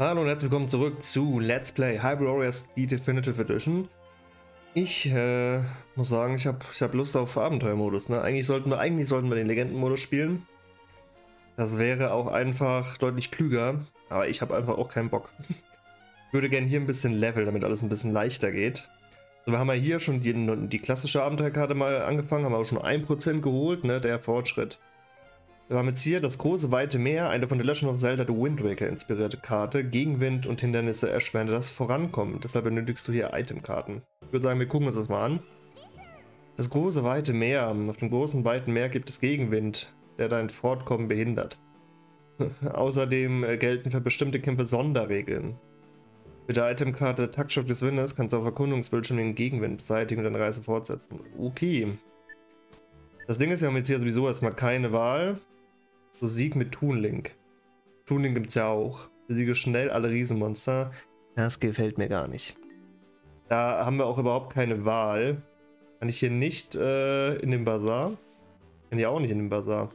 Hallo und herzlich willkommen zurück zu Let's Play Hybrid Warriors die Definitive Edition. Ich äh, muss sagen, ich habe ich hab Lust auf Abenteuermodus. Ne? Eigentlich, sollten wir, eigentlich sollten wir den Legendenmodus spielen. Das wäre auch einfach deutlich klüger, aber ich habe einfach auch keinen Bock. Ich würde gerne hier ein bisschen leveln, damit alles ein bisschen leichter geht. So, wir haben ja hier schon die, die klassische Abenteuerkarte mal angefangen, haben auch schon 1% geholt, ne? der Fortschritt. Wir haben jetzt hier das große weite Meer, eine von The Legend of Zelda The Wind Waker inspirierte Karte. Gegenwind und Hindernisse erschweren das Vorankommen. Deshalb benötigst du hier Itemkarten. Ich würde sagen, wir gucken uns das mal an. Das große weite Meer. Auf dem großen weiten Meer gibt es Gegenwind, der dein Fortkommen behindert. Außerdem äh, gelten für bestimmte Kämpfe Sonderregeln. Mit der Itemkarte Taktschock des Windes kannst du auf Erkundungsbildschirm den Gegenwind beseitigen und deine Reise fortsetzen. Okay. Das Ding ist, wir haben jetzt hier sowieso erstmal keine Wahl. So Sieg mit Toonlink. Toonlink gibt es ja auch. Besiege schnell alle Riesenmonster. Das gefällt mir gar nicht. Da haben wir auch überhaupt keine Wahl. Kann ich hier nicht äh, in den Bazar? Kann ich auch nicht in den Bazar.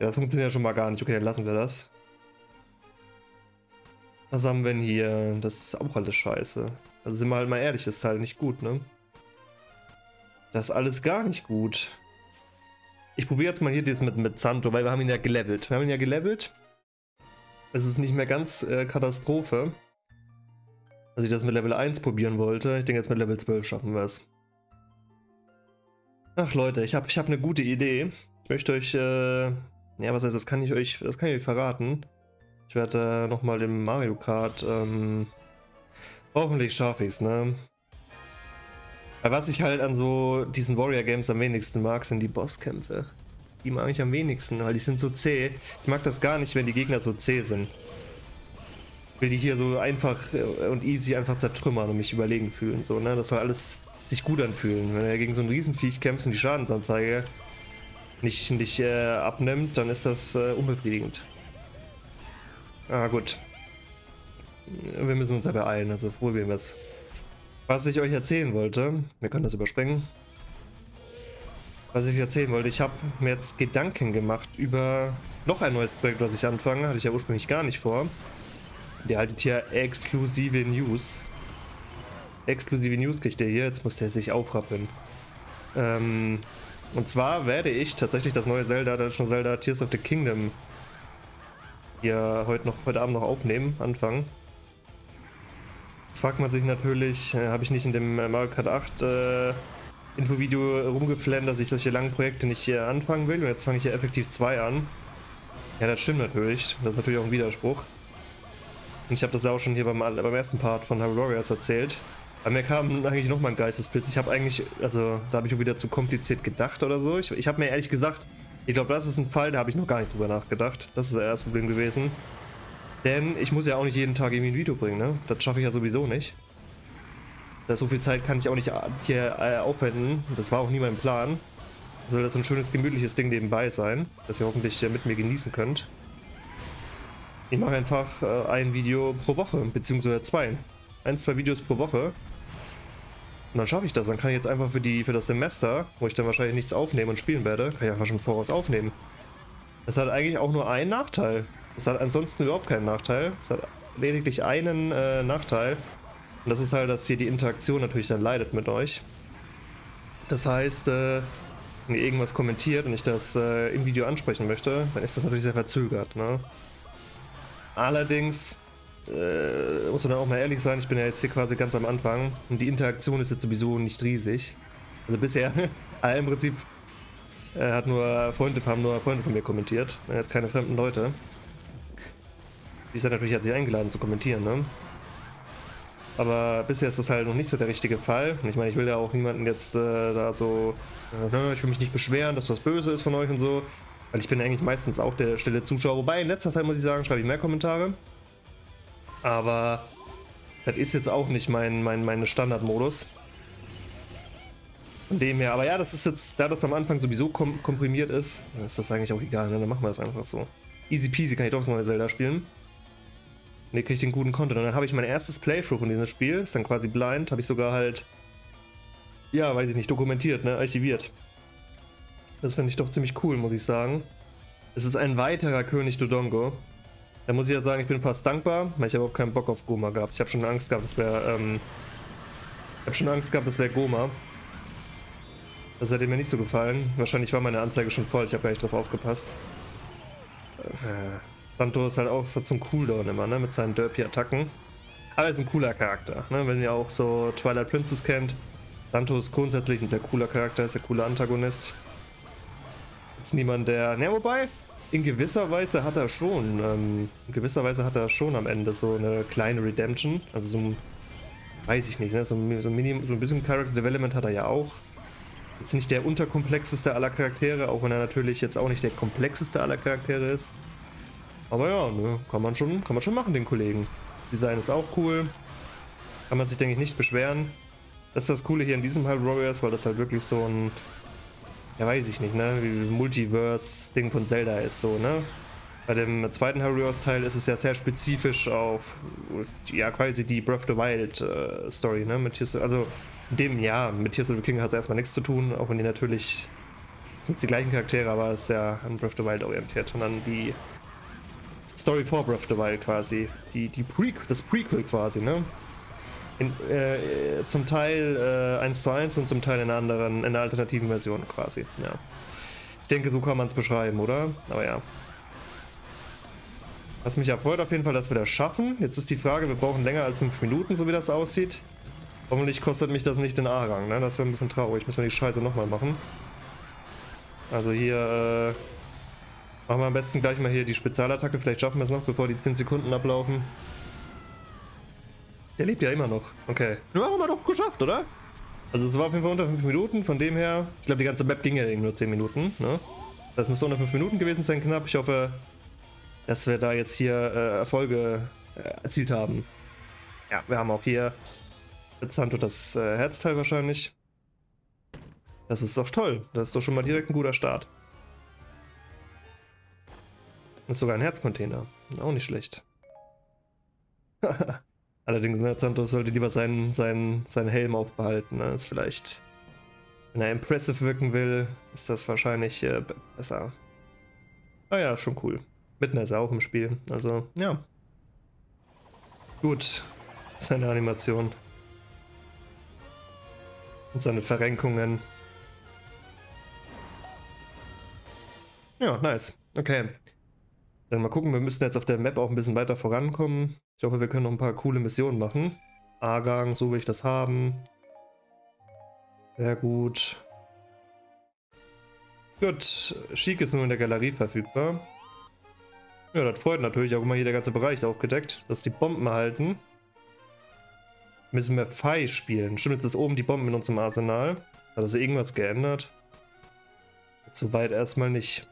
Ja, das funktioniert ja schon mal gar nicht. Okay, dann lassen wir das. Was haben wir denn hier? Das ist auch alles scheiße. Also sind wir halt mal ehrlich, das ist halt nicht gut, ne? Das ist alles gar nicht gut. Ich probiere jetzt mal hier das mit, mit Santo, weil wir haben ihn ja gelevelt. Wir haben ihn ja gelevelt. Es ist nicht mehr ganz äh, Katastrophe. Als ich das mit Level 1 probieren wollte. Ich denke, jetzt mit Level 12 schaffen wir es. Ach Leute, ich habe ich hab eine gute Idee. Ich möchte euch, äh, ja, was heißt, das kann ich euch, das kann ich euch verraten. Ich werde äh, nochmal im Mario Kart, ähm, hoffentlich schaffe ich es, ne? Was ich halt an so diesen Warrior Games am wenigsten mag, sind die Bosskämpfe. Die mag ich am wenigsten, weil die sind so zäh. Ich mag das gar nicht, wenn die Gegner so zäh sind. Ich will die hier so einfach äh, und easy einfach zertrümmern und mich überlegen fühlen. So, ne? Das soll alles sich gut anfühlen. Wenn er gegen so ein Riesenviech kämpft und die Schadensanzeige nicht, nicht äh, abnimmt, dann ist das äh, unbefriedigend. Ah, gut. Wir müssen uns ja beeilen, also probieren wir es. Was ich euch erzählen wollte, wir können das überspringen. Was ich euch erzählen wollte, ich habe mir jetzt Gedanken gemacht über noch ein neues Projekt, was ich anfange. Hatte ich ja ursprünglich gar nicht vor. Der haltet hier exklusive News. Exklusive News kriegt ihr hier, jetzt muss der sich aufrappeln. Ähm, und zwar werde ich tatsächlich das neue Zelda, das schon Zelda Tears of the Kingdom hier heute, noch, heute Abend noch aufnehmen, anfangen fragt man sich natürlich, äh, habe ich nicht in dem äh, Mario Kart 8 äh, Infovideo rumgeflammt, dass ich solche langen Projekte nicht hier anfangen will und jetzt fange ich hier effektiv zwei an. Ja, das stimmt natürlich. Das ist natürlich auch ein Widerspruch. Und ich habe das ja auch schon hier beim, beim ersten Part von Harry Warriors erzählt. Aber mir kam eigentlich nochmal ein Geistesblitz. Ich habe eigentlich, also da habe ich wieder zu kompliziert gedacht oder so. Ich, ich habe mir ehrlich gesagt, ich glaube, das ist ein Fall, da habe ich noch gar nicht drüber nachgedacht. Das ist das erste Problem gewesen. Denn ich muss ja auch nicht jeden Tag irgendwie ein Video bringen, ne? Das schaffe ich ja sowieso nicht. Das so viel Zeit kann ich auch nicht hier äh, aufwenden. Das war auch nie mein Plan. Soll das so ein schönes, gemütliches Ding nebenbei sein, das ihr hoffentlich äh, mit mir genießen könnt. Ich mache einfach äh, ein Video pro Woche, beziehungsweise zwei. Ein, zwei Videos pro Woche. Und dann schaffe ich das. Dann kann ich jetzt einfach für, die, für das Semester, wo ich dann wahrscheinlich nichts aufnehmen und spielen werde, kann ich einfach schon voraus aufnehmen. Das hat eigentlich auch nur einen Nachteil. Es hat ansonsten überhaupt keinen Nachteil. Es hat lediglich einen äh, Nachteil. Und das ist halt, dass hier die Interaktion natürlich dann leidet mit euch. Das heißt, äh, wenn ihr irgendwas kommentiert und ich das äh, im Video ansprechen möchte, dann ist das natürlich sehr verzögert. Ne? Allerdings äh, muss man auch mal ehrlich sein, ich bin ja jetzt hier quasi ganz am Anfang und die Interaktion ist jetzt sowieso nicht riesig. Also bisher, im Prinzip äh, hat nur Freunde, haben nur Freunde von mir kommentiert, jetzt keine fremden Leute. Die ist natürlich herzlich eingeladen zu kommentieren, ne? Aber bisher ist das halt noch nicht so der richtige Fall. Ich meine, ich will ja auch niemanden jetzt äh, da so, äh, ne, ich will mich nicht beschweren, dass das böse ist von euch und so. Weil ich bin eigentlich meistens auch der stille Zuschauer. Wobei in letzter Zeit muss ich sagen, schreibe ich mehr Kommentare. Aber das ist jetzt auch nicht mein, mein meine Standardmodus. Von dem her, aber ja, das ist jetzt, da das am Anfang sowieso kom komprimiert ist, ist das eigentlich auch egal, ne? dann machen wir das einfach so. Easy peasy kann ich doch das neue Zelda spielen. Hier kriege ich den guten Content. Und dann habe ich mein erstes Playthrough von diesem Spiel, ist dann quasi blind, habe ich sogar halt, ja, weiß ich nicht, dokumentiert, ne, archiviert. Das finde ich doch ziemlich cool, muss ich sagen. Es ist ein weiterer König Dodongo. Da muss ich ja sagen, ich bin fast dankbar, weil ich habe auch keinen Bock auf Goma gehabt. Ich habe schon Angst gehabt, das wäre, ähm, ich habe schon Angst gehabt, das wäre Goma. Das hätte mir nicht so gefallen. Wahrscheinlich war meine Anzeige schon voll, ich habe gar nicht drauf aufgepasst. Äh, Santo ist halt auch so zum Cooldown immer, ne, mit seinen Derpy-Attacken. Aber er ist ein cooler Charakter, ne, wenn ihr auch so Twilight Princess kennt. Santo ist grundsätzlich ein sehr cooler Charakter, ist ein cooler Antagonist. Ist niemand, der, ne, wobei, in gewisser Weise hat er schon, ähm, in gewisser Weise hat er schon am Ende so eine kleine Redemption. Also so ein, weiß ich nicht, ne? so, ein, so, ein Minim, so ein bisschen Character Development hat er ja auch. Jetzt nicht der unterkomplexeste aller Charaktere, auch wenn er natürlich jetzt auch nicht der komplexeste aller Charaktere ist. Aber ja, ne, kann man schon, kann man schon machen, den Kollegen. Design ist auch cool. Kann man sich, denke ich, nicht beschweren. Das ist das Coole hier in diesem Hyrule Warriors, weil das halt wirklich so ein ja weiß ich nicht, ne, Multiverse-Ding von Zelda ist so, ne? Bei dem zweiten Warriors Teil ist es ja sehr spezifisch auf, ja, quasi die Breath of the Wild äh, Story, ne? Mit Tears, also dem, ja, mit Tears of the King hat es erstmal nichts zu tun, auch wenn die natürlich, sind die gleichen Charaktere, aber es ist ja an Breath of the Wild orientiert und an die Story vor Breath of the Wild quasi, die, die Pre das Prequel quasi, ne? In, äh, zum Teil äh, 1 zu 1 und zum Teil in einer anderen, in einer alternativen Version quasi. Ja. Ich denke, so kann man es beschreiben, oder? Aber ja. Was mich erfreut auf jeden Fall, dass wir das schaffen. Jetzt ist die Frage, wir brauchen länger als 5 Minuten, so wie das aussieht. Hoffentlich kostet mich das nicht den A-Rang, ne? Das wäre ein bisschen traurig. Müssen wir die Scheiße nochmal machen. Also hier, äh, machen wir am besten gleich mal hier die Spezialattacke. Vielleicht schaffen wir es noch, bevor die 10 Sekunden ablaufen. Der lebt ja immer noch. Okay. Ja, haben wir doch geschafft, oder? Also es war auf jeden Fall unter 5 Minuten, von dem her, ich glaube die ganze Map ging ja eben nur 10 Minuten, ne? Das müsste unter 5 Minuten gewesen sein, knapp. Ich hoffe, dass wir da jetzt hier äh, Erfolge äh, erzielt haben. Ja, wir haben auch hier mit Santo das äh, Herzteil wahrscheinlich. Das ist doch toll. Das ist doch schon mal direkt ein guter Start. Ist sogar ein Herzcontainer. Auch nicht schlecht. Allerdings, ne, Santos sollte lieber seinen, seinen, seinen Helm aufbehalten. Ne? Ist vielleicht, wenn er impressive wirken will, ist das wahrscheinlich äh, besser. Ah ja, schon cool. Mitten ist er auch im Spiel. Also, ja. Gut. Seine Animation. Und seine Verrenkungen. Ja, nice. Okay. Dann mal gucken, wir müssen jetzt auf der Map auch ein bisschen weiter vorankommen. Ich hoffe, wir können noch ein paar coole Missionen machen. A-Gang, so will ich das haben. Sehr gut. Gut, Chic ist nur in der Galerie verfügbar. Ja, das freut natürlich. Auch immer hier der ganze Bereich ist aufgedeckt, dass die Bomben erhalten. Müssen wir Pfeil spielen. Stimmt, jetzt ist oben die Bomben in unserem Arsenal. Hat das irgendwas geändert? Zu weit erstmal nicht.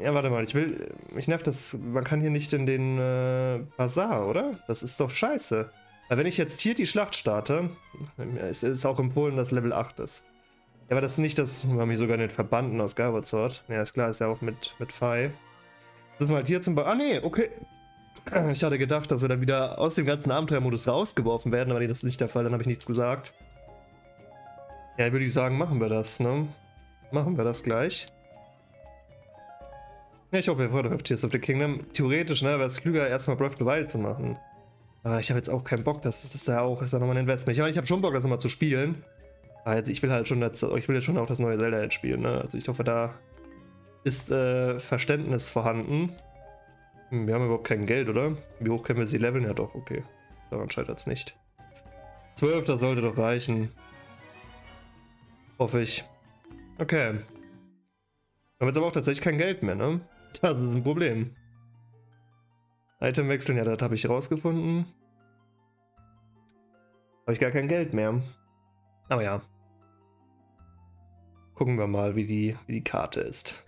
Ja, warte mal, ich will. Mich nervt das. Man kann hier nicht in den äh, Bazar, oder? Das ist doch scheiße. Aber wenn ich jetzt hier die Schlacht starte, ist, ist auch empfohlen, dass Level 8 ist. Ja, aber das ist nicht das. Wir haben hier sogar den Verbanden aus Sword. Ja, ist klar, ist ja auch mit, mit Phi. Müssen wir halt hier zum. Ba ah, nee, okay. Ich hatte gedacht, dass wir dann wieder aus dem ganzen Abenteuermodus rausgeworfen werden, aber nee, das ist nicht der Fall, dann habe ich nichts gesagt. Ja, würde ich sagen, machen wir das, ne? Machen wir das gleich. Ja, ich hoffe, wir freuen euch auf Tears of the Kingdom. Theoretisch, ne, wäre es klüger, erstmal Breath of the Wild zu machen. Aber ich habe jetzt auch keinen Bock, das, das ist ja auch, ist ja nochmal ein Investment. Ich ich habe schon Bock, das nochmal zu spielen. Aber jetzt, ich will halt schon, jetzt, ich will jetzt schon auch das neue Zelda jetzt spielen, ne? Also ich hoffe, da ist äh, Verständnis vorhanden. Hm, wir haben überhaupt kein Geld, oder? Wie hoch können wir sie leveln? Ja doch, okay. Daran scheitert es nicht. 12, das sollte doch reichen. Hoffe ich. Okay. Wir haben jetzt aber auch tatsächlich kein Geld mehr, ne? Das ist ein Problem. Item wechseln, ja, das habe ich rausgefunden. Habe ich gar kein Geld mehr. Aber ja. Gucken wir mal, wie die, wie die Karte ist.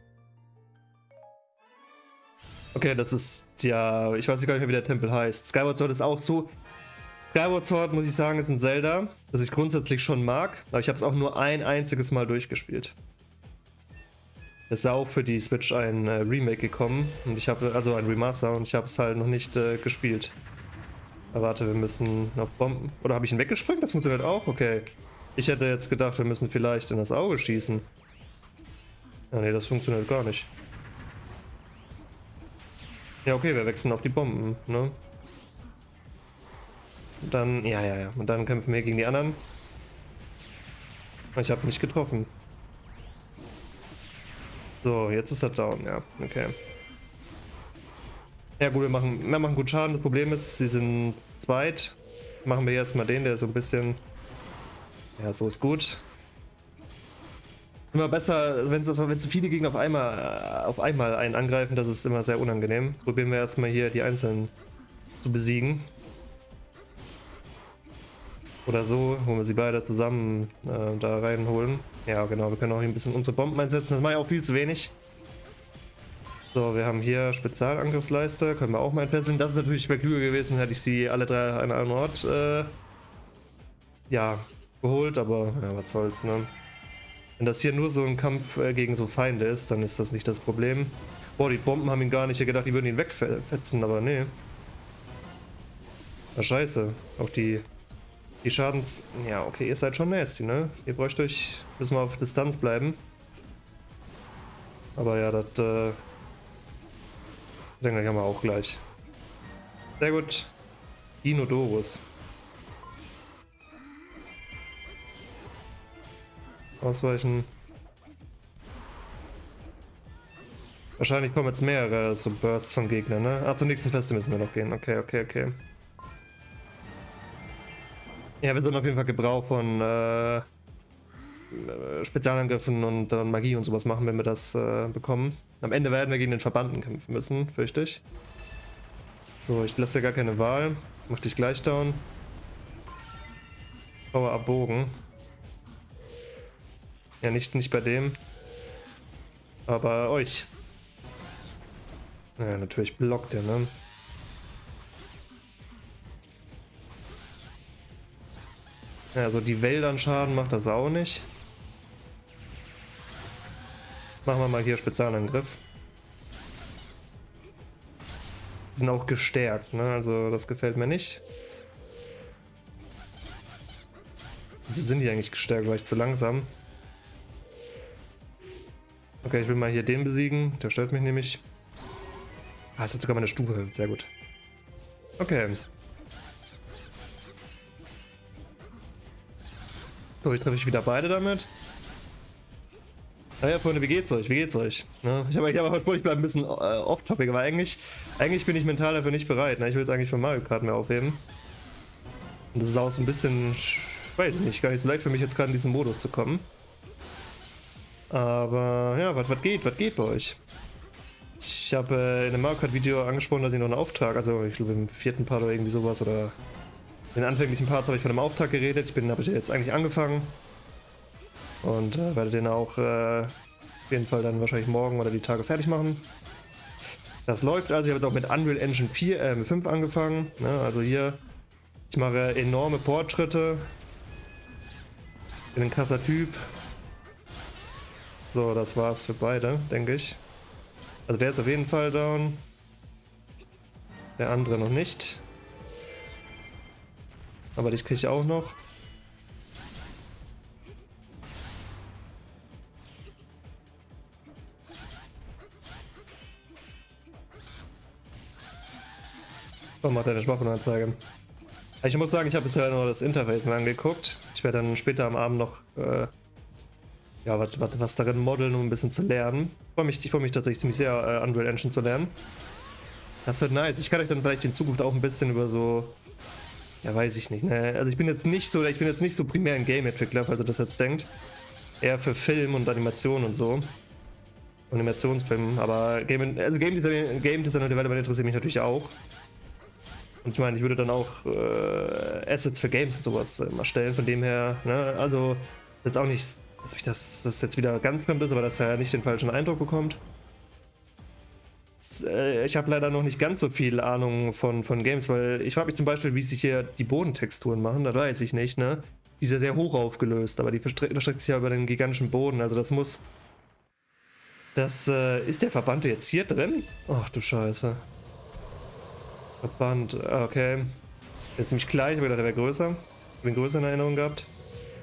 Okay, das ist ja, ich weiß gar nicht mehr, wie der Tempel heißt. Skyward Sword ist auch so. Skyward Sword, muss ich sagen, ist ein Zelda, das ich grundsätzlich schon mag, aber ich habe es auch nur ein einziges Mal durchgespielt. Es ist auch für die Switch ein äh, Remake gekommen und ich habe also ein Remaster und ich habe es halt noch nicht äh, gespielt. Aber warte, wir müssen auf Bomben. Oder habe ich ihn weggesprengt? Das funktioniert auch? Okay. Ich hätte jetzt gedacht, wir müssen vielleicht in das Auge schießen. Ja, nee, das funktioniert gar nicht. Ja, okay, wir wechseln auf die Bomben, ne? Dann, ja, ja, ja. Und dann kämpfen wir gegen die anderen. Ich habe nicht getroffen. So, jetzt ist er down, ja. Okay. Ja gut, wir machen, wir machen gut Schaden. Das Problem ist, sie sind zweit. Machen wir erstmal den, der so ein bisschen... Ja, so ist gut. Immer besser, wenn, wenn zu viele Gegner auf einmal, auf einmal einen angreifen, das ist immer sehr unangenehm. Probieren wir erstmal hier die Einzelnen zu besiegen. Oder so, wo wir sie beide zusammen äh, da reinholen. Ja, genau, wir können auch hier ein bisschen unsere Bomben einsetzen. Das mache ich auch viel zu wenig. So, wir haben hier Spezialangriffsleiste, können wir auch mal entfesseln. Das ist natürlich klüger gewesen, hätte ich sie alle drei an einem Ort äh, ja, geholt, aber ja, was soll's, ne? Wenn das hier nur so ein Kampf äh, gegen so Feinde ist, dann ist das nicht das Problem. Boah, die Bomben haben ihn gar nicht gedacht, die würden ihn wegfetzen, aber nee. Na scheiße, auch die die Schadens... Ja, okay, ihr seid schon nasty, ne? Ihr bräucht euch... Müssen wir auf Distanz bleiben. Aber ja, das... Äh, denke haben wir auch gleich. Sehr gut. Dinodorus. Ausweichen. Wahrscheinlich kommen jetzt mehrere so Bursts von Gegnern, ne? Ah, zum nächsten Feste müssen wir noch gehen. Okay, okay, okay. Ja, wir sollen auf jeden Fall Gebrauch von äh, Spezialangriffen und äh, Magie und sowas machen, wenn wir das äh, bekommen. Am Ende werden wir gegen den Verbanden kämpfen müssen, fürchte ich. So, ich lasse dir gar keine Wahl. Mach dich gleich down. Power ab Bogen. Ja, nicht, nicht bei dem. Aber euch. Ja, natürlich blockt er, ne? Also die Wäldern Schaden macht das auch nicht. Machen wir mal hier Spezialangriff. Sind auch gestärkt, ne? Also das gefällt mir nicht. Wieso sind die eigentlich gestärkt? War ich zu langsam? Okay, ich will mal hier den besiegen. Der stört mich nämlich. Ah, es hat sogar meine Stufe. Sehr gut. Okay. So, ich treffe ich wieder beide damit. Naja, Freunde, wie geht's euch? Wie geht's euch? Ne? Ich habe hab versprochen, ich bleibe ein bisschen äh, off-topic, aber eigentlich, eigentlich bin ich mental dafür nicht bereit. Ne? Ich will es eigentlich von Mario Kart mehr aufheben. Und das ist auch so ein bisschen, weiß ich nicht, gar nicht so leicht für mich jetzt gerade in diesen Modus zu kommen. Aber ja, was geht? Was geht bei euch? Ich habe äh, in einem Mario Kart Video angesprochen, dass ich noch einen Auftrag, also ich glaube im vierten Part oder irgendwie sowas oder in den anfänglichen Parts habe ich von einem Auftrag geredet. Ich bin, habe ich jetzt eigentlich angefangen. Und äh, werde den auch äh, auf jeden Fall dann wahrscheinlich morgen oder die Tage fertig machen. Das läuft also. Ich habe jetzt auch mit Unreal Engine 4, äh, 5 angefangen. Ne? Also hier, ich mache enorme Fortschritte. Bin ein krasser Typ. So, das war's für beide, denke ich. Also der ist auf jeden Fall down. Der andere noch nicht. Aber dich kriege ich auch noch. Was macht deine Sprachnachrichtenanzeige? Ich muss sagen, ich habe bisher nur das Interface mal angeguckt. Ich werde dann später am Abend noch äh, ja, was, was, was darin modeln, um ein bisschen zu lernen. Ich freue mich, freu mich tatsächlich ziemlich sehr, äh, Unreal Engine zu lernen. Das wird nice. Ich kann euch dann vielleicht in Zukunft auch ein bisschen über so ja, weiß ich nicht. Ne? Also ich bin jetzt nicht so, ich bin jetzt nicht so primär ein Game-Entwickler, falls ihr das jetzt denkt. Eher für Film und Animation und so. Animationsfilm, aber Game, also Game Design, Game Design und Development interessiert mich natürlich auch. Und ich meine, ich würde dann auch äh, Assets für Games und sowas äh, erstellen, von dem her, ne? Also jetzt auch nicht, dass mich das, das jetzt wieder ganz fremd ist, aber dass er nicht den falschen Eindruck bekommt. Äh, ich habe leider noch nicht ganz so viel Ahnung von, von Games, weil ich frage mich zum Beispiel, wie sich hier die Bodentexturen machen, das weiß ich nicht, ne? Die ist ja sehr hoch aufgelöst, aber die verstreckt sich ja über den gigantischen Boden, also das muss... Das, äh, ist der Verband jetzt hier drin? Ach du Scheiße. Verband, okay. Der ist nämlich klein, ich habe gedacht, der wäre größer. Ich habe ihn größer in Erinnerung gehabt.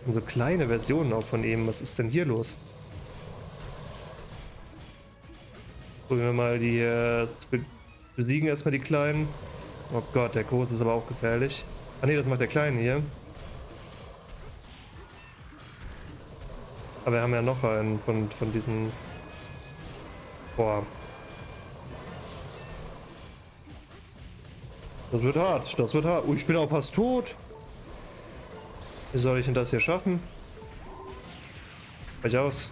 Und so kleine Versionen auch von ihm, was ist denn hier los? Probieren wir mal die äh, Besiegen erstmal die Kleinen. Oh Gott, der Große ist aber auch gefährlich. Ah ne, das macht der Kleine hier. Aber wir haben ja noch einen von, von diesen... Boah. Das wird hart, das wird hart. Oh, ich bin auch fast tot. Wie soll ich denn das hier schaffen? Weich aus.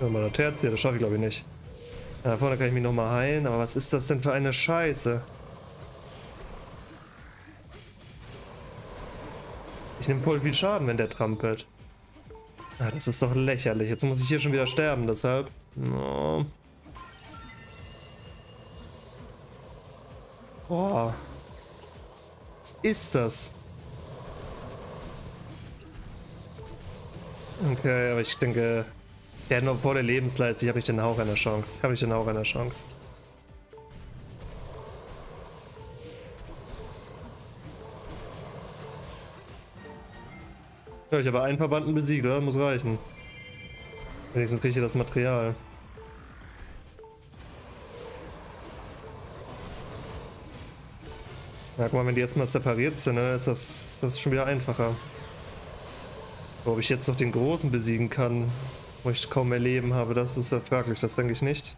Ja, mal das Herz. Ja, das schaffe ich glaube ich nicht. Ja, da vorne kann ich mich nochmal heilen, aber was ist das denn für eine Scheiße? Ich nehme voll viel Schaden, wenn der trampelt. Ah, das ist doch lächerlich. Jetzt muss ich hier schon wieder sterben, deshalb. Oh. Boah. Was ist das? Okay, aber ich denke, der hat noch vor der Lebensleiste, habe ich den Hauch einer Chance. Habe ich den Hauch einer Chance. Ja, ich habe einen Verbanden besiegt, oder? Muss reichen. Wenigstens kriege ich das Material. Ja, guck mal, wenn die jetzt mal separiert sind, dann ist das, ist das schon wieder einfacher. ob ich jetzt noch den Großen besiegen kann, wo ich kaum mehr Leben habe, das ist ja fraglich, das denke ich nicht.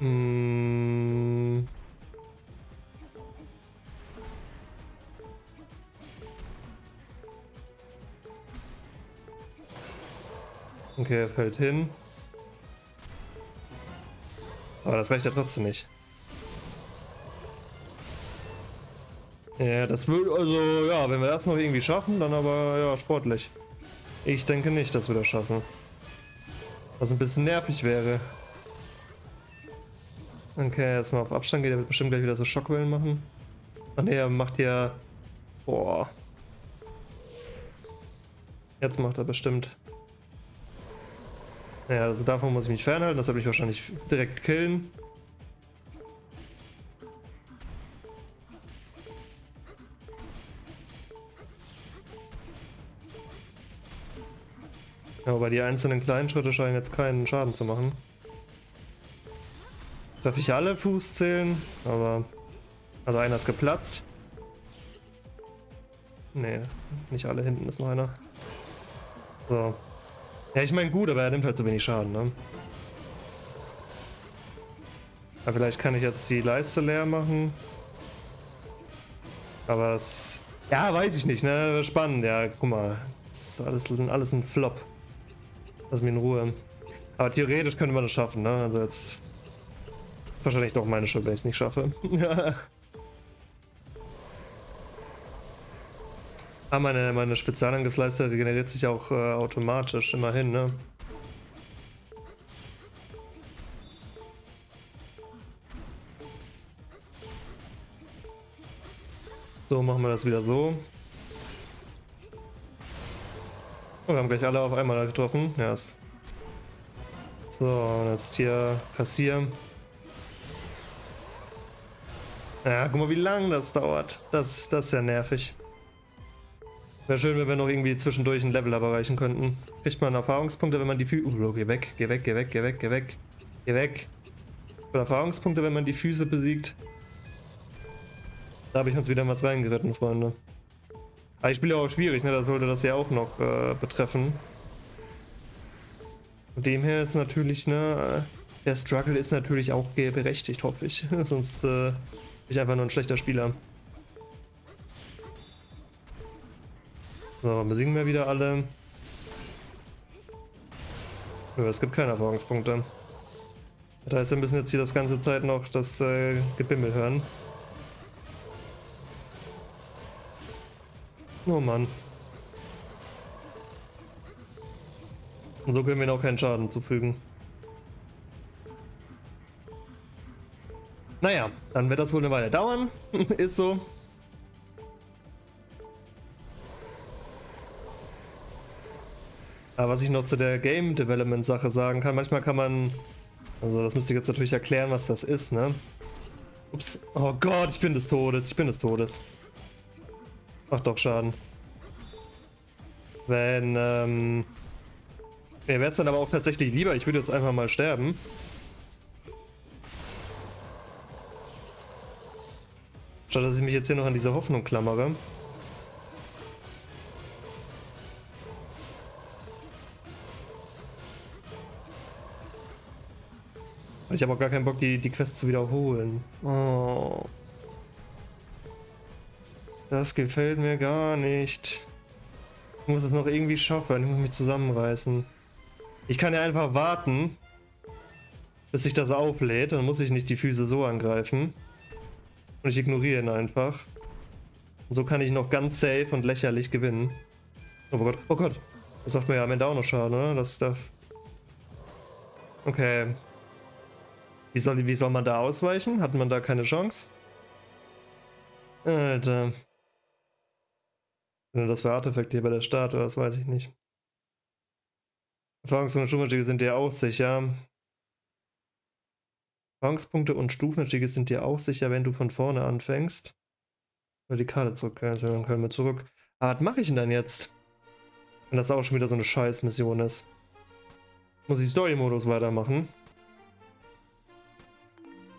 Hm. Okay, er fällt hin. Aber das reicht ja trotzdem nicht. Ja, das wird also, ja, wenn wir das noch irgendwie schaffen, dann aber, ja, sportlich. Ich denke nicht, dass wir das schaffen. Was ein bisschen nervig wäre. Okay, jetzt mal auf Abstand geht, er wird bestimmt gleich wieder so Schockwellen machen. Ach ne, er macht ja... Boah. Jetzt macht er bestimmt. Ja, also davon muss ich mich fernhalten, das werde ich wahrscheinlich direkt killen. Aber die einzelnen kleinen Schritte scheinen jetzt keinen Schaden zu machen. Darf ich alle Fuß zählen? Aber... Also einer ist geplatzt. Nee, nicht alle. Hinten ist noch einer. So. Ja, ich meine gut, aber er nimmt halt zu wenig Schaden, ne? Aber vielleicht kann ich jetzt die Leiste leer machen. Aber es... Ja, weiß ich nicht, ne? Spannend, ja, guck mal. Das ist alles, alles ein Flop. Lass mich in Ruhe. Aber theoretisch könnte man das schaffen, ne? Also jetzt... Wahrscheinlich doch meine Schuld, wenn ich es nicht schaffe. ah, meine, meine Spezialangriffsleiste regeneriert sich auch äh, automatisch, immerhin, ne? So, machen wir das wieder so. Oh, wir haben gleich alle auf einmal getroffen. Ja, ist so, und jetzt hier kassieren. Ja, guck mal, wie lang das dauert. Das, das ist ja nervig. Wäre schön, wenn wir noch irgendwie zwischendurch ein Level erreichen könnten. Kriegt man Erfahrungspunkte, wenn man die Füße... Uh, geh weg, geh weg, geh weg, geh weg, geh weg. Geh weg. Erfahrungspunkte, wenn man die Füße besiegt. Da habe ich uns wieder was reingeritten, Freunde. Aber ich spiele auch schwierig, ne? Da sollte das ja auch noch äh, betreffen. Von dem her ist natürlich, ne, der Struggle ist natürlich auch berechtigt, hoffe ich. Sonst äh, bin ich einfach nur ein schlechter Spieler. So, besiegen wir wieder alle. Ja, es gibt keine Erfahrungspunkte. Das heißt, wir müssen jetzt hier das ganze Zeit noch das äh, Gebimmel hören. Oh Mann. Und so können wir noch keinen Schaden zufügen. Naja, dann wird das wohl eine Weile dauern. Ist so. Aber was ich noch zu der Game Development Sache sagen kann, manchmal kann man, also das müsste ich jetzt natürlich erklären, was das ist, ne? Ups, oh Gott, ich bin des Todes, ich bin des Todes. Macht doch Schaden. Wenn, ähm, Mir wäre es dann aber auch tatsächlich lieber, ich würde jetzt einfach mal sterben. Statt dass ich mich jetzt hier noch an diese Hoffnung klammere. Ich habe auch gar keinen Bock, die, die Quest zu wiederholen. Oh. Das gefällt mir gar nicht. Ich muss es noch irgendwie schaffen. Ich muss mich zusammenreißen. Ich kann ja einfach warten, bis sich das auflädt. Dann muss ich nicht die Füße so angreifen. Und ich ignoriere ihn einfach. Und so kann ich noch ganz safe und lächerlich gewinnen. Oh Gott, oh Gott. Das macht mir ja am Ende auch noch Schaden, oder? Das darf... Okay. Wie soll, wie soll man da ausweichen? Hat man da keine Chance? Alter. Das für Artefakte hier bei der Statue, das weiß ich nicht. Erfahrungspunkte und Stufenanstiege sind dir auch sicher. Erfahrungspunkte und Stufenanstiege sind dir auch sicher, wenn du von vorne anfängst. Oder die Karte zurück, also dann können wir zurück. Aber was mache ich denn dann jetzt? Wenn das auch schon wieder so eine Scheiß-Mission ist. Muss ich Story-Modus weitermachen?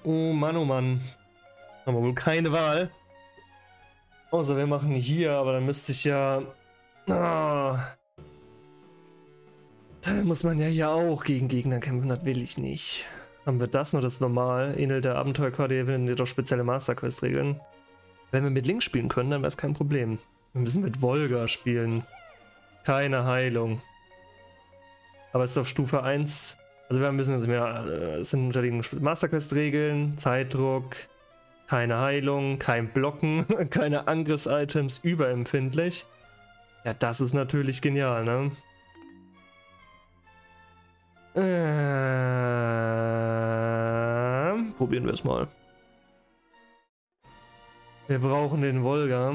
Oh Mann, oh Mann. Haben wir wohl keine Wahl. Außer wir machen hier, aber dann müsste ich ja... Ah, da muss man ja hier auch gegen Gegner kämpfen, das will ich nicht. Haben wir das nur das normal? Ähnelt der Abenteuerkarte, wenn wir doch spezielle Masterquest-Regeln. Wenn wir mit Link spielen können, dann wäre es kein Problem. Wir müssen mit Volga spielen. Keine Heilung. Aber es ist auf Stufe 1 also wir müssen uns mehr, äh, es sind unterliegende Masterquest-Regeln, Zeitdruck, keine Heilung, kein Blocken, keine Angriffs-Items, überempfindlich. Ja, das ist natürlich genial, ne? Äh, probieren wir es mal. Wir brauchen den Volga.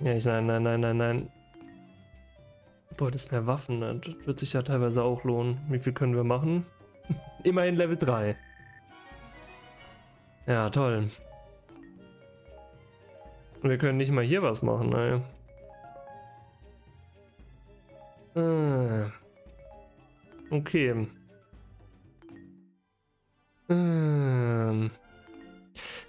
Ja, ich, nein, nein, nein, nein, nein. Boah, das mehr Waffen, ne? das wird sich ja teilweise auch lohnen. Wie viel können wir machen? Immerhin Level 3. Ja, toll. Wir können nicht mal hier was machen, ne? Ah. Okay. Ähm.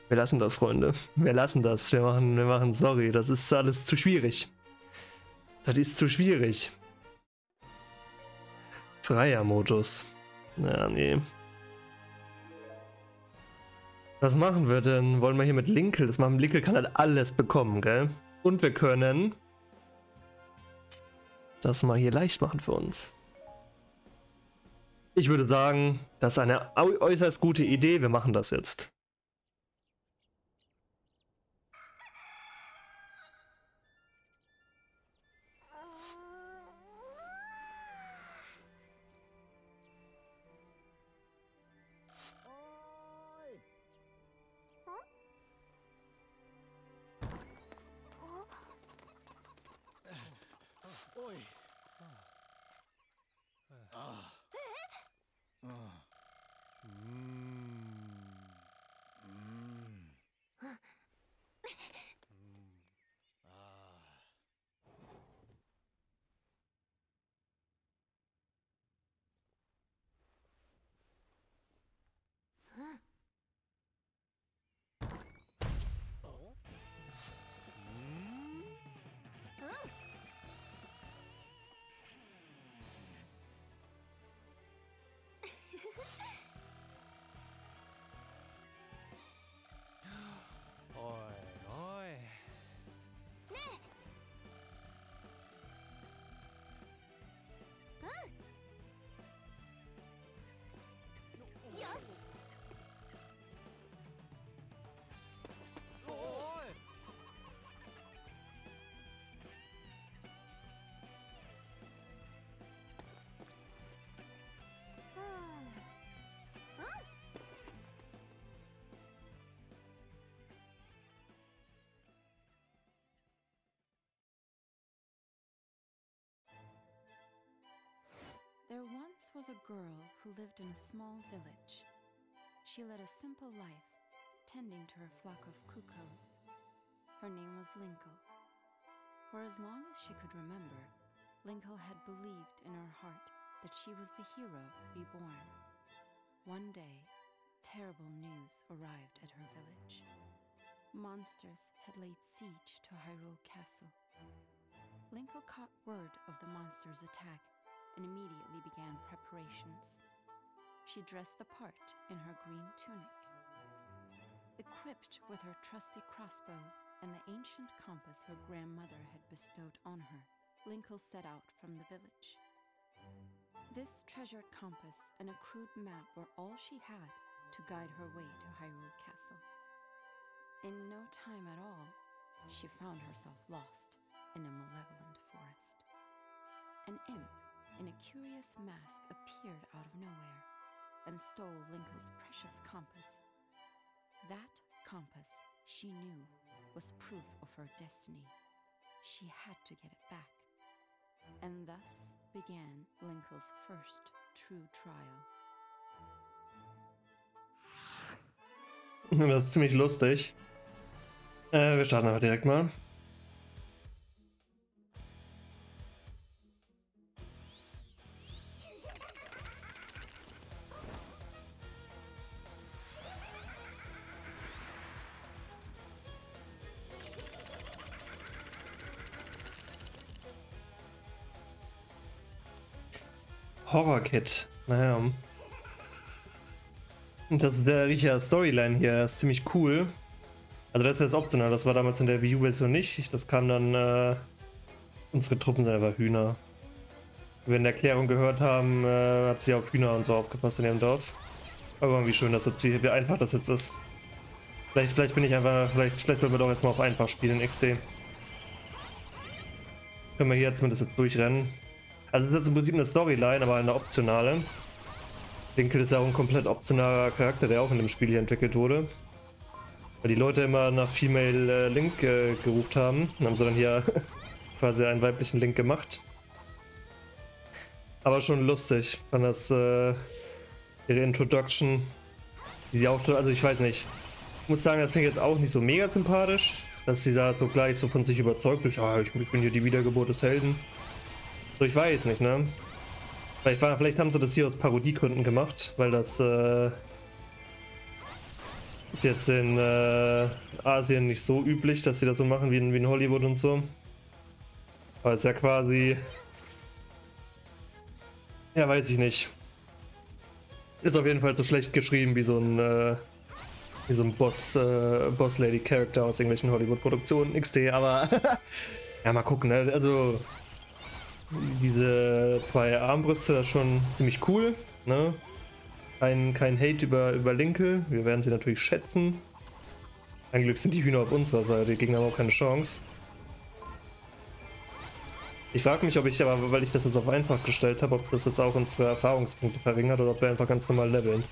Wir lassen das, Freunde. Wir lassen das. Wir machen, wir machen, sorry, das ist alles zu schwierig. Das ist zu schwierig. Freier Modus. Ja, nee. Was machen wir denn? Wollen wir hier mit Linkel? Das machen Linkel kann halt alles bekommen, gell? Und wir können das mal hier leicht machen für uns. Ich würde sagen, das ist eine äußerst gute Idee. Wir machen das jetzt. Ugh. There once was a girl who lived in a small village. She led a simple life, tending to her flock of cuckoos. Her name was Linkle. For as long as she could remember, Linkle had believed in her heart that she was the hero reborn. One day, terrible news arrived at her village. Monsters had laid siege to Hyrule Castle. Linkle caught word of the monsters' attack and immediately began preparations. She dressed the part in her green tunic. Equipped with her trusty crossbows and the ancient compass her grandmother had bestowed on her, Linkle set out from the village. This treasured compass and a crude map were all she had to guide her way to Hyrule Castle. In no time at all, she found herself lost in a malevolent forest. An imp in a curious mask appeared out of nowhere and stole Linkle's precious compass. That compass, she knew, was proof of her destiny. She had to get it back. And thus began Linkle's first true trial. Das ist ziemlich lustig. Äh, wir starten aber direkt mal. Horror Kit. Naja. Das der richtige Storyline hier. Das ist ziemlich cool. Also das ist jetzt optional. Das war damals in der Wii U-Version nicht. Das kam dann... Äh, unsere Truppen sind einfach Hühner. Wie wir in der Erklärung gehört haben, äh, hat sie auf Hühner und so aufgepasst in ihrem Dorf. Aber irgendwie schön, das, wie, wie einfach das jetzt ist. Vielleicht, vielleicht bin ich einfach... Vielleicht, vielleicht sollten wir doch erstmal auf einfach spielen in XD. Können wir hier zumindest jetzt durchrennen. Also das ist im Prinzip eine Storyline, aber eine optionale. Winkel ist ja auch ein komplett optionaler Charakter, der auch in dem Spiel hier entwickelt wurde. Weil die Leute immer nach Female äh, Link äh, gerufen haben. Dann haben sie dann hier quasi einen weiblichen Link gemacht. Aber schon lustig. Fand das äh, ihre Introduction, wie sie auftritt. Also ich weiß nicht. Ich muss sagen, das finde ich jetzt auch nicht so mega sympathisch, dass sie da so gleich so von sich überzeugt ist. Ah, ich bin hier die Wiedergeburt des Helden. So, ich weiß nicht, ne? Vielleicht, war, vielleicht haben sie das hier aus Parodiegründen gemacht, weil das äh, ist jetzt in äh, Asien nicht so üblich, dass sie das so machen wie in, wie in Hollywood und so. Aber es ist ja quasi... Ja, weiß ich nicht. Ist auf jeden Fall so schlecht geschrieben wie so ein... Äh, wie so ein Boss, äh, Boss Lady Character aus irgendwelchen Hollywood-Produktionen, XD, aber ja, mal gucken, ne? Also diese zwei Armbrüste, das ist schon ziemlich cool. Ne? Kein, kein Hate über, über Linke. Wir werden sie natürlich schätzen. Ein Glück sind die Hühner auf unserer Seite, die Gegner haben auch keine Chance. Ich frage mich, ob ich aber, weil ich das jetzt auf einfach gestellt habe, ob das jetzt auch unsere Erfahrungspunkte verringert oder ob wir einfach ganz normal leveln.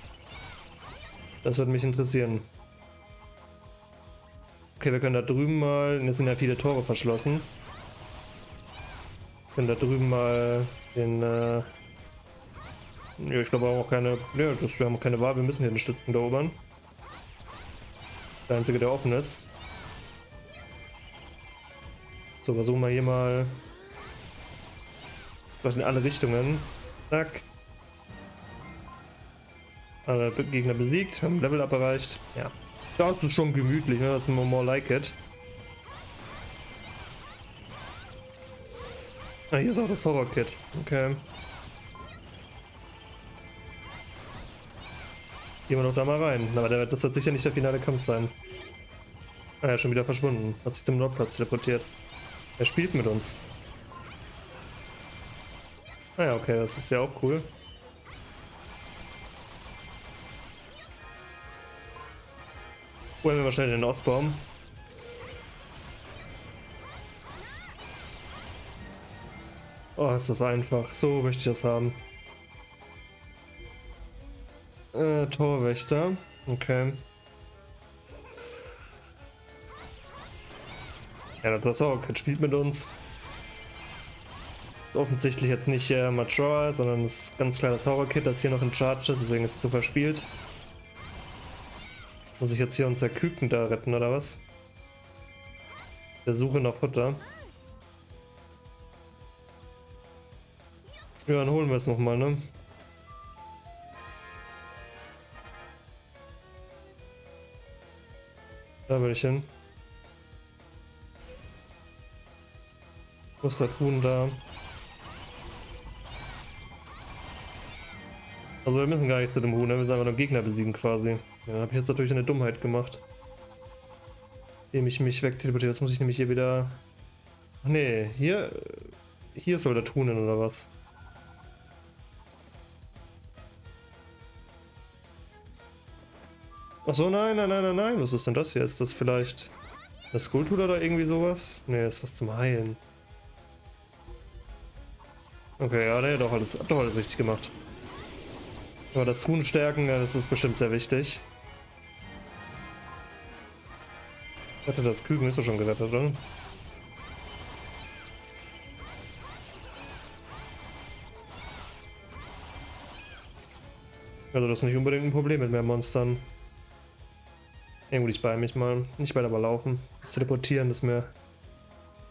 Das würde mich interessieren. Okay, wir können da drüben mal, jetzt sind ja viele Tore verschlossen können da drüben mal den. Äh ja, ich glaube auch keine. Ja, das, wir haben keine Wahl, wir müssen hier den Stützen erobern. Der einzige, der offen ist. So, versuchen wir hier mal. Was in alle Richtungen. Zack. Alle Gegner besiegt, haben Level up erreicht. Ja. Das ist schon gemütlich, ne? Das ist more like it. Ah, hier ist auch das Horror-Kit. Okay. Gehen wir doch da mal rein. Aber das wird sicher nicht der finale Kampf sein. Ah, er ist schon wieder verschwunden. Hat sich zum Nordplatz teleportiert. Er spielt mit uns. Ah ja, okay, das ist ja auch cool. Holen wir wahrscheinlich den Ostbaum. Oh, ist das einfach. So möchte ich das haben. Äh, Torwächter. Okay. Ja, das auch. Jetzt spielt mit uns. Ist offensichtlich jetzt nicht äh, Mature, sondern ist ganz kleines Horror-Kit, das hier noch in Charge ist, deswegen ist es so verspielt. Muss ich jetzt hier unser Küken da retten, oder was? Der Suche nach Futter. Ja, dann holen wir es nochmal, ne? Da will ich hin. Wo ist das Huhn da? Also wir müssen gar nicht zu dem Huhn, ne? wir müssen einfach nur Gegner besiegen quasi. Ja, habe ich jetzt natürlich eine Dummheit gemacht. Indem ich mich wegteleportiere. Jetzt muss ich nämlich hier wieder... Ach nee, hier... Hier soll der Huhn oder was? Achso, nein, nein, nein, nein, nein. Was ist denn das hier? Ist das vielleicht eine Skulptur oder irgendwie sowas? Ne, ist was zum Heilen. Okay, ja, ne, doch alles, doch alles richtig gemacht. Aber das Huhn stärken, das ist bestimmt sehr wichtig. Hatte das Küken ist doch schon gerettet, oder? Also das ist nicht unbedingt ein Problem mit mehr Monstern. Ja gut, ich bei mich mal. Nicht weiter aber laufen. Das Teleportieren ist mir...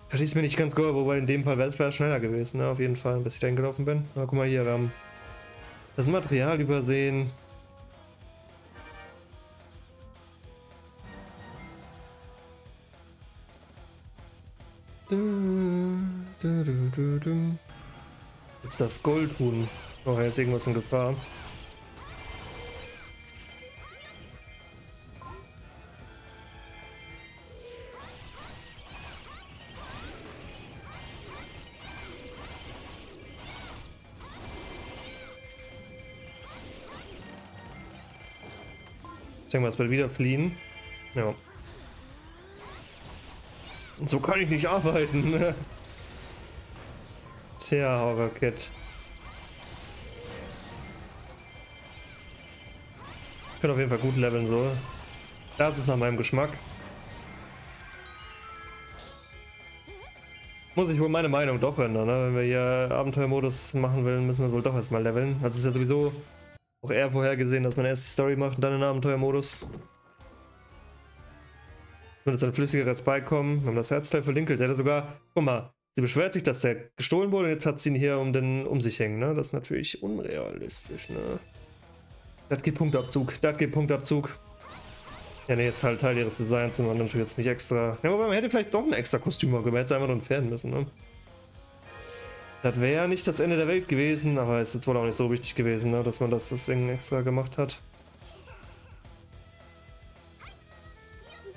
Verschießt mir nicht ganz gut, wobei in dem Fall wäre es schneller gewesen, ne? auf jeden Fall, bis ich da hingelaufen bin. Aber guck mal hier, wir haben das Material übersehen. Jetzt das Goldhuhn. Oh, hier ist irgendwas in Gefahr. Denke mal, es wird wieder fliehen. Ja. So kann ich nicht arbeiten. Ne? Tja, Horror Kid. Ich kann auf jeden Fall gut leveln so. Das ist nach meinem Geschmack. Muss ich wohl meine Meinung doch ändern, ne? Wenn wir hier Abenteuermodus machen wollen, müssen wir wohl doch erstmal leveln. Das ist ja sowieso auch eher vorhergesehen, dass man erst die Story macht und dann den Abenteuermodus. Wenn jetzt ein flüssigeres beikommen, wir haben das Herzteil verlinkelt, der hat sogar, guck mal, sie beschwert sich, dass der gestohlen wurde und jetzt hat sie ihn hier um, den, um sich hängen, ne? Das ist natürlich unrealistisch, ne? Das geht Punktabzug, das geht Punktabzug. Ja, ne, ist halt Teil ihres Designs und man natürlich jetzt nicht extra. Ja, aber man hätte vielleicht doch ein extra Kostüm können, man hätte es einfach nur entfernen müssen, ne? Das wäre ja nicht das Ende der Welt gewesen, aber ist jetzt wohl auch nicht so wichtig gewesen, ne, dass man das deswegen extra gemacht hat.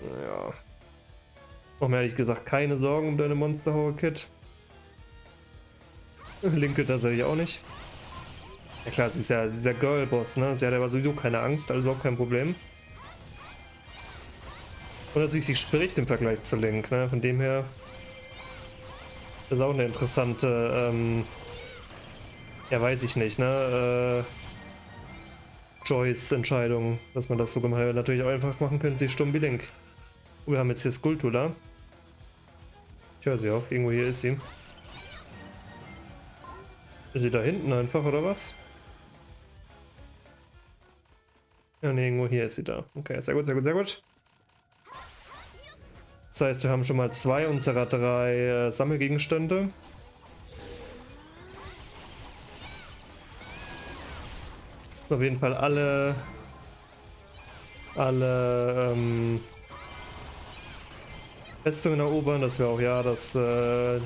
Naja. Mach mir ehrlich gesagt keine Sorgen um deine Monster Horror Kit. Linke tatsächlich auch nicht. Ja klar, sie ist ja, sie ist ja Girl-Boss, ne? Sie hat aber sowieso keine Angst, also auch kein Problem. Und natürlich, sie spricht im Vergleich zu Link, ne? Von dem her das ist auch eine interessante, ähm, ja weiß ich nicht, ne, äh, Joyce-Entscheidung, dass man das so gemacht hat. Natürlich auch einfach machen können, sie stumm wie Link. Oh, wir haben jetzt hier Skulptur da. Ich höre sie auch, irgendwo hier ist sie. Ist sie da hinten einfach, oder was? Ja, ne, irgendwo hier ist sie da. Okay, sehr gut, sehr gut, sehr gut. Das heißt, wir haben schon mal zwei unserer drei äh, Sammelgegenstände. Das auf jeden Fall alle alle ähm, Festungen erobern, dass wir auch ja das äh,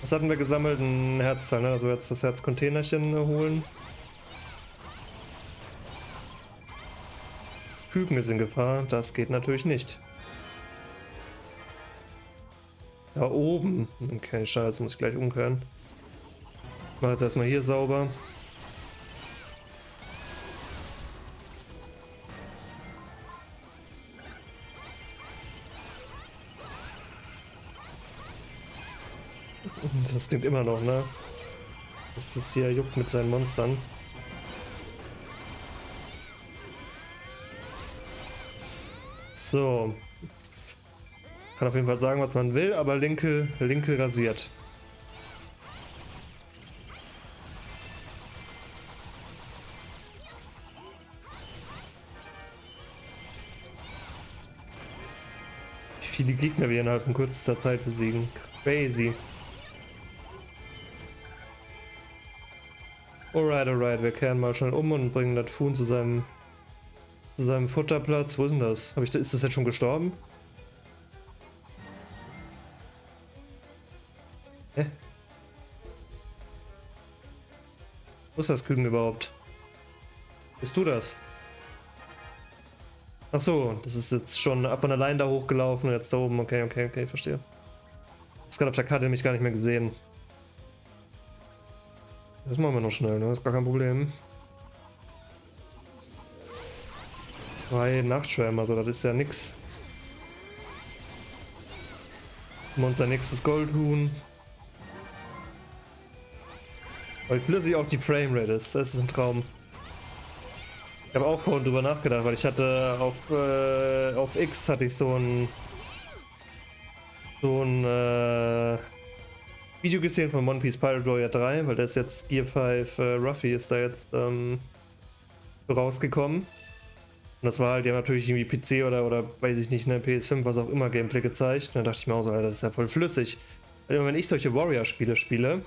was hatten wir gesammelt? Ein Herzteil, ne? Also jetzt das Herzcontainerchen holen. Küken ist in Gefahr, das geht natürlich nicht. Da oben. Okay, scheiße, muss ich gleich umkehren. Ich mache jetzt erstmal hier sauber. Das klingt immer noch, ne? Das ist hier juckt mit seinen Monstern. So, kann auf jeden Fall sagen, was man will, aber linke, linke rasiert. Wie viele Gegner wir innerhalb von kürzester Zeit besiegen. Crazy. Alright, alright, wir kehren mal schnell um und bringen das zu seinem, zu seinem Futterplatz. Wo ist denn das? Hab ich, ist das jetzt schon gestorben? Hä? Wo ist das Küken überhaupt? Bist du das? Ach so, das ist jetzt schon ab und allein da hochgelaufen und jetzt da oben. Okay, okay, okay, verstehe. Ist gerade auf der Karte nämlich gar nicht mehr gesehen. Das machen wir noch schnell, ne? Ist gar kein Problem. Zwei Nachtschwärmer, so, das ist ja nix. Unser nächstes Goldhuhn. Weil plötzlich auch die Framerate ist, das ist ein Traum. Ich habe auch vorhin drüber nachgedacht, weil ich hatte auf, äh, auf X hatte ich so ein so ein äh, Video gesehen von One Piece Pirate Warrior 3, weil ist jetzt Gear 5 äh, Ruffy ist da jetzt ähm, rausgekommen. Und das war halt, die haben natürlich irgendwie PC oder, oder weiß ich nicht, ne, PS5, was auch immer Gameplay gezeigt. Und dann dachte ich mir auch so, Alter, das ist ja voll flüssig. Weil immer wenn ich solche Warrior-Spiele spiele,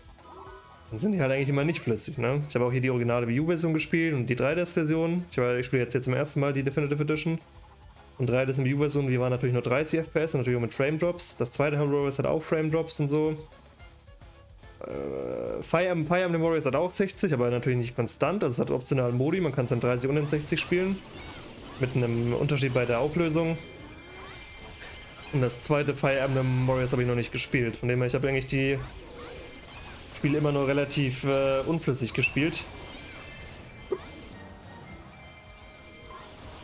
dann sind die halt eigentlich immer nicht flüssig, ne? Ich habe auch hier die originale Wii U-Version gespielt und die 3DS-Version. Ich, ich spiele jetzt, jetzt zum ersten Mal die Definitive Edition. Und 3DS in Wii U-Version, die waren natürlich nur 30 FPS, natürlich auch mit Frame Drops. Das zweite Hyrule Warriors hat auch Frame Drops und so. Äh, Fire, Emblem, Fire Emblem Warriors hat auch 60, aber natürlich nicht konstant. Also es hat optionalen Modi, man kann es in 30 und in 60 spielen. Mit einem Unterschied bei der Auflösung. Und das zweite Fire Emblem Warriors habe ich noch nicht gespielt. Von dem her, ich habe eigentlich die Spiele immer nur relativ äh, unflüssig gespielt.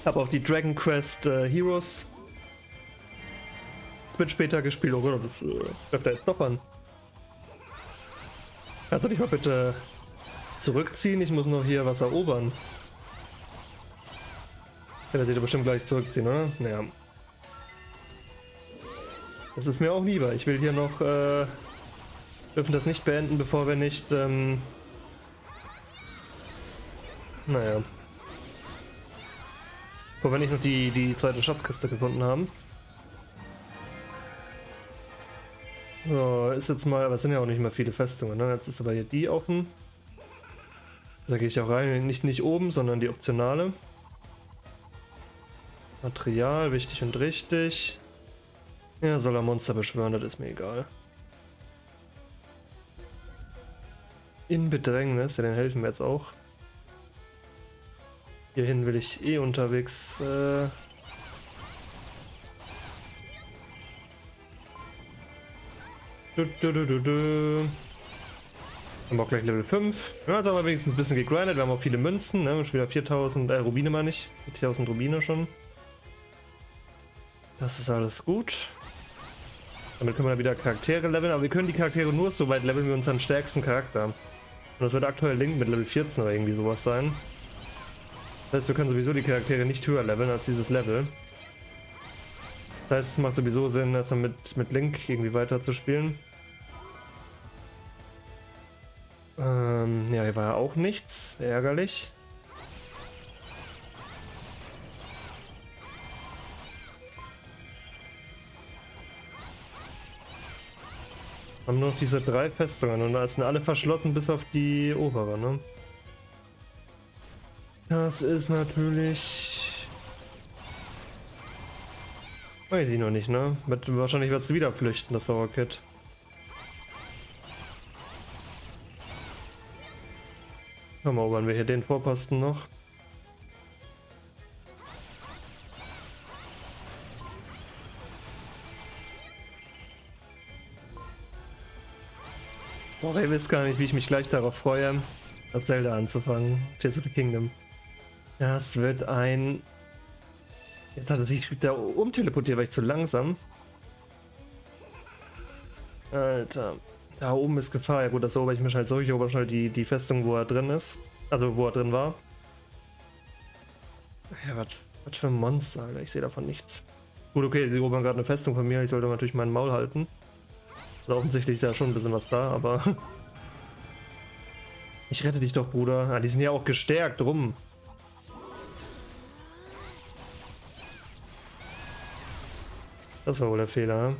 Habe auch die Dragon Quest äh, Heroes wird später gespielt. Oh Gott, das äh, da jetzt doch an. Kannst du dich mal bitte zurückziehen? Ich muss noch hier was erobern. Ja, sich doch bestimmt gleich zurückziehen, oder? Naja. Das ist mir auch lieber. Ich will hier noch, äh, dürfen das nicht beenden, bevor wir nicht, ähm, naja. Bevor wir nicht noch die, die zweite Schatzkiste gefunden haben. So, ist jetzt mal, aber es sind ja auch nicht mehr viele Festungen, ne? Jetzt ist aber hier die offen. Da gehe ich auch rein, nicht, nicht oben, sondern die optionale. Material, wichtig und richtig. Ja, soll er Monster beschwören, das ist mir egal. In Bedrängnis, ja, den helfen wir jetzt auch. Hierhin will ich eh unterwegs äh, Du, du, du. Haben wir auch gleich Level 5. Ja, jetzt haben wir wenigstens ein bisschen gegrindet. Wir haben auch viele Münzen. Ne? Schon wieder 4000 äh, Rubine, meine ich. 4000 Rubine schon. Das ist alles gut. Damit können wir wieder Charaktere leveln. Aber wir können die Charaktere nur so weit leveln wie unseren stärksten Charakter. Und das wird aktuell Link mit Level 14 oder irgendwie sowas sein. Das heißt, wir können sowieso die Charaktere nicht höher leveln als dieses Level. Das heißt, es macht sowieso Sinn, erstmal mit, mit Link irgendwie weiter zu spielen. Ähm, ja, hier war ja auch nichts. Ärgerlich. Haben nur noch diese drei Festungen und da sind alle verschlossen bis auf die obere, ne? Das ist natürlich Weiß ich noch nicht, ne? Wahrscheinlich wird es wieder flüchten, das Sauerkit. Mal erobern wir hier den Vorposten noch. Boah, ihr wisst gar nicht, wie ich mich gleich darauf freue, das Zelda anzufangen. Tears of the Kingdom. Das wird ein Jetzt hat er sich da umteleportiert, weil ich zu langsam. Alter. Da oben ist Gefahr. Ja gut, das erober ich mir schnell so. Ich erober schnell die, die Festung, wo er drin ist. Also wo er drin war. Ja, was für ein Monster, Alter. Ich sehe davon nichts. Gut, okay, sie erobern gerade eine Festung von mir. Ich sollte natürlich meinen Maul halten. Also offensichtlich ist ja schon ein bisschen was da, aber... Ich rette dich doch, Bruder. Ah, die sind ja auch gestärkt rum. Das war wohl der Fehler. Ne?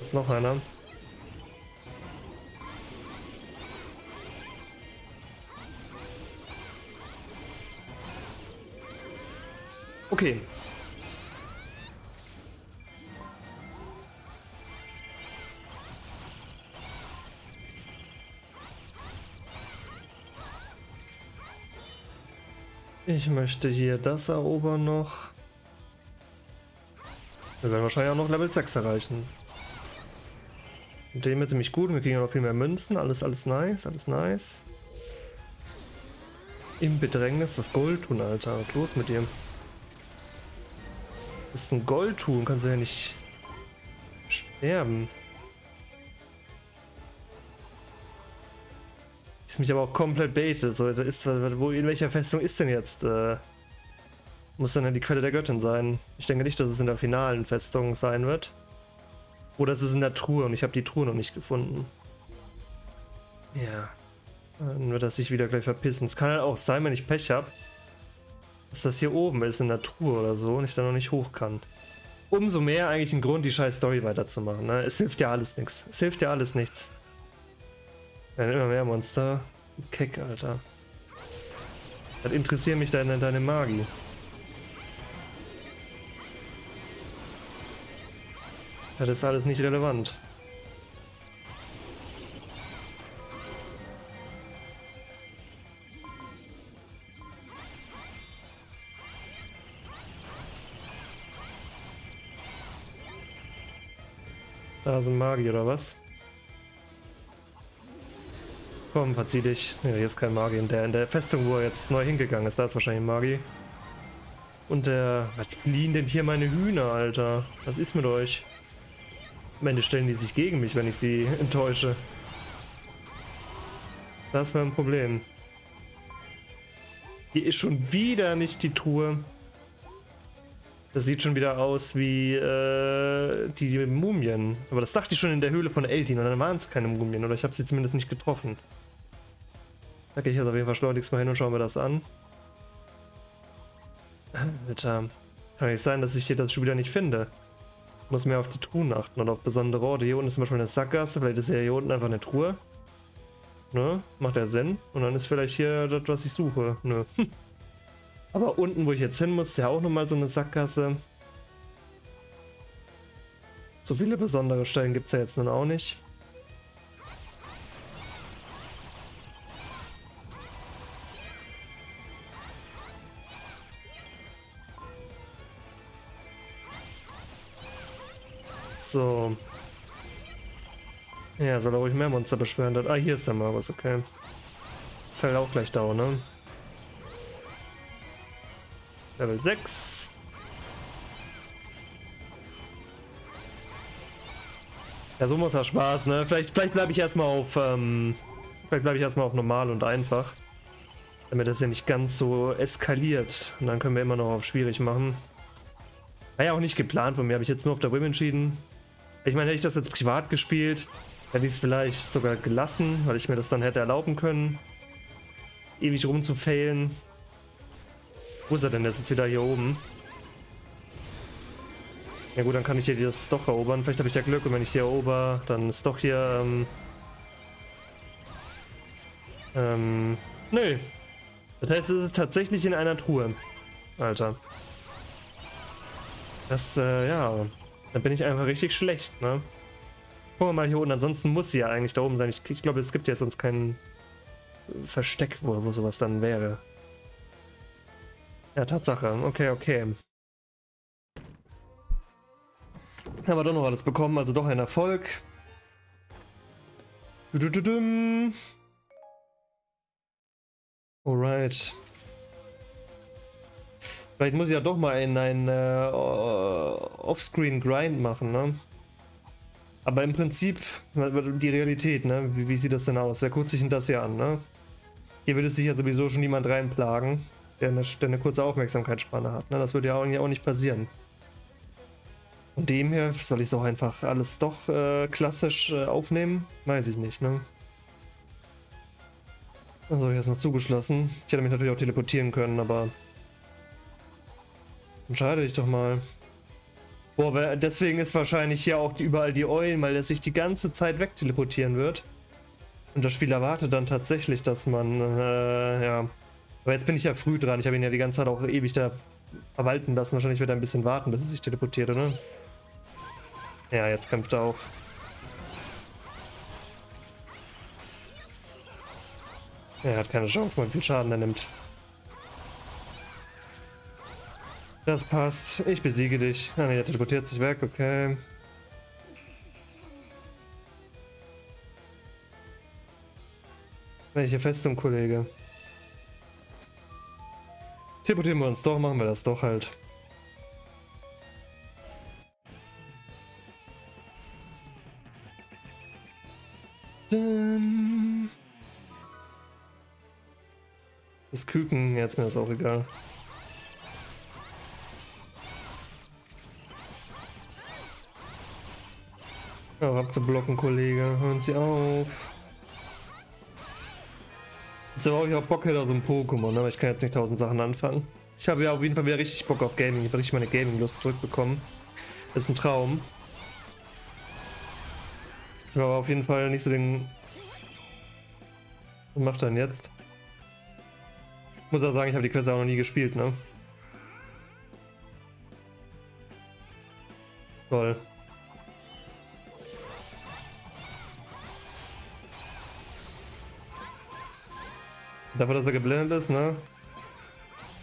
Ist noch einer. Okay. Ich möchte hier das erobern noch. Wir werden wahrscheinlich auch noch Level 6 erreichen. Dem jetzt ziemlich gut. Wir kriegen noch viel mehr Münzen. Alles, alles nice, alles nice. Im Bedrängnis das Gold tun, Alter. Was ist los mit dir? Das ist ein Gold tun, kannst du ja nicht sterben. Ist mich aber auch komplett baitet. So, ist, wo, in welcher Festung ist denn jetzt? Äh, muss dann die Quelle der Göttin sein. Ich denke nicht, dass es in der finalen Festung sein wird. Oder es ist in der Truhe und ich habe die Truhe noch nicht gefunden. Ja. Dann wird er sich wieder gleich verpissen. Es kann halt auch sein, wenn ich Pech habe, dass das hier oben ist in der Truhe oder so und ich da noch nicht hoch kann. Umso mehr eigentlich ein Grund, die scheiß Story weiterzumachen. Ne? Es hilft ja alles nichts. Es hilft ja alles nichts. Werden immer mehr Monster. Keck, Alter. Das interessiert mich deine, deine Magie. Das ist alles nicht relevant. Da sind Magier oder was? Komm, verzieh dich. Ja, hier ist kein Magier. In der, in der Festung, wo er jetzt neu hingegangen ist, da ist wahrscheinlich Magier. Und der... Was fliehen denn hier meine Hühner, Alter? Was ist mit euch? Am Ende stellen die sich gegen mich, wenn ich sie enttäusche. Das wäre ein Problem. Hier ist schon wieder nicht die Truhe. Das sieht schon wieder aus wie äh, die Mumien. Aber das dachte ich schon in der Höhle von Eldin und dann waren es keine Mumien. Oder ich habe sie zumindest nicht getroffen. Da gehe ich jetzt auf jeden Fall schleunigst mal hin und schaue mir das an. Alter. Kann nicht sein, dass ich hier das schon wieder nicht finde. Ich muss mehr auf die Truhen achten und auf besondere Orte. Hier unten ist zum Beispiel eine Sackgasse. Vielleicht ist ja hier unten einfach eine Truhe. Ne? Macht ja Sinn. Und dann ist vielleicht hier das, was ich suche. Ne. Aber unten, wo ich jetzt hin muss, ist ja auch nochmal so eine Sackgasse. So viele besondere Stellen gibt es ja jetzt nun auch nicht. So. Ja, soll er ruhig mehr Monster beschwören. Ah, hier ist der Magus, okay. Ist halt auch gleich da, ne? Level 6. Ja, so muss er Spaß, ne? Vielleicht, vielleicht bleibe ich erstmal auf, ähm, vielleicht bleibe ich erstmal auf normal und einfach. Damit das ja nicht ganz so eskaliert. Und dann können wir immer noch auf schwierig machen. War ja auch nicht geplant von mir, habe ich jetzt nur auf der Wim entschieden. Ich meine, hätte ich das jetzt privat gespielt, hätte ich es vielleicht sogar gelassen, weil ich mir das dann hätte erlauben können. Ewig rumzufailen. Wo ist er denn? Der ist jetzt wieder hier oben. Ja gut, dann kann ich hier das doch erobern. Vielleicht habe ich ja Glück und wenn ich hier erober, dann ist doch hier... Ähm, ähm, nö. Das heißt, es ist tatsächlich in einer Truhe. Alter. Das, äh, ja. Da bin ich einfach richtig schlecht, ne? Gucken wir mal hier unten. Ansonsten muss sie ja eigentlich da oben sein. Ich, ich glaube, es gibt ja sonst kein Versteck, wo, wo sowas dann wäre. Ja, Tatsache. Okay, okay. Haben wir doch noch alles bekommen, also doch ein Erfolg. Alright. Vielleicht muss ich ja doch mal in ein äh, Offscreen Grind machen, ne? Aber im Prinzip, die Realität, ne? Wie, wie sieht das denn aus? Wer guckt sich denn das hier an, ne? Hier würde sich ja sowieso schon niemand reinplagen der eine, der eine kurze Aufmerksamkeitsspanne hat. Ne? Das würde ja auch, nicht passieren. Von dem her soll ich auch einfach alles doch äh, klassisch äh, aufnehmen? Weiß ich nicht, ne? Also ich jetzt noch zugeschlossen. Ich hätte mich natürlich auch teleportieren können, aber entscheide dich doch mal. Boah, deswegen ist wahrscheinlich hier auch überall die Eulen, weil er sich die ganze Zeit wegteleportieren wird. Und das Spiel erwartet dann tatsächlich, dass man, äh, ja. Aber jetzt bin ich ja früh dran. Ich habe ihn ja die ganze Zeit auch ewig da verwalten lassen. Wahrscheinlich wird er ein bisschen warten, bis er sich teleportiert, oder? Ja, jetzt kämpft er auch. Er hat keine Chance, mal wie viel Schaden er nimmt. Das passt. Ich besiege dich. Ah, ne, er teleportiert sich weg, okay. Welche Festung, Kollege? Teleportieren wir uns doch, machen wir das doch halt. Das Küken, jetzt mir ist auch egal. Ja, abzublocken, Kollege. Hören Sie auf. Ist aber auch, ich auch Bock hätte auf so ein Pokémon, aber ich kann jetzt nicht tausend Sachen anfangen. Ich habe ja auf jeden Fall wieder richtig Bock auf Gaming. Ich habe richtig meine Gaming-Lust zurückbekommen. Das ist ein Traum. Ich habe auf jeden Fall nicht so den... Was macht er denn jetzt? Ich muss auch sagen, ich habe die Quest auch noch nie gespielt, ne? Toll. Dafür, dass er geblendet ist, ne?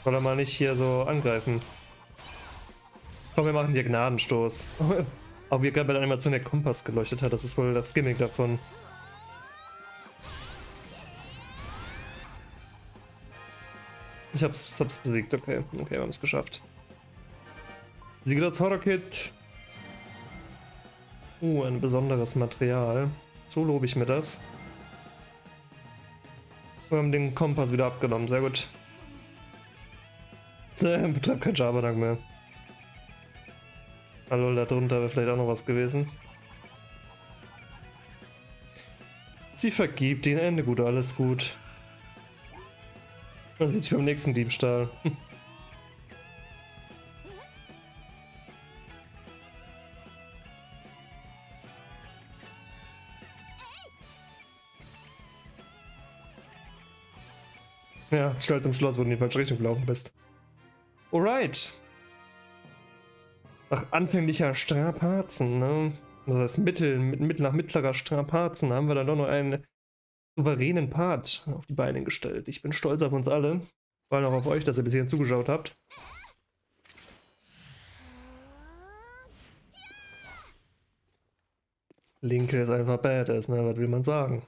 Soll er mal nicht hier so angreifen. Komm, wir machen hier Gnadenstoß. Auch wie gerade bei der Animation der Kompass geleuchtet hat, das ist wohl das Gimmick davon. Ich hab's, hab's besiegt, okay. Okay, wir haben es geschafft. Siege das Horror-Kit. Uh, ein besonderes Material. So lobe ich mir das. Wir haben den Kompass wieder abgenommen, sehr gut. Äh, betreibt kein Schabernack mehr. Hallo, da drunter wäre vielleicht auch noch was gewesen. Sie vergibt ihn, Ende gut, alles gut. Man sieht sich beim nächsten Diebstahl. Ja, stolz im Schloss, wo du in die falsche Richtung gelaufen bist. Alright. Nach anfänglicher Strapazen, ne? Das heißt, mittel, mit, nach mittlerer Strapazen haben wir dann doch noch einen souveränen Part auf die Beine gestellt. Ich bin stolz auf uns alle. Vor allem auch auf euch, dass ihr bis hierhin zugeschaut habt. Linke ist einfach badass, ne? Was will man sagen?